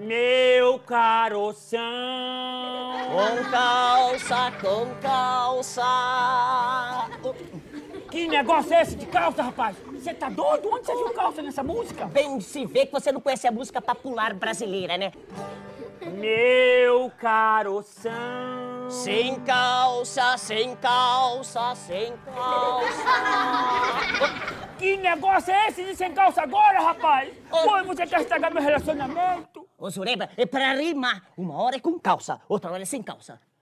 Meu caroção. Com calça, com calça. Que negócio é esse de calça, rapaz? Você tá doido? Onde você viu calça nessa música? Bem se vê que você não conhece a música popular brasileira, né? Meu caroção. Sem calça, sem calça, sem calça. Que negócio é esse de sem calça agora, rapaz? Pô, você quer estragar meu relacionamento? Ô, Zureba, é pra rimar. Uma hora é com calça, outra hora é sem calça.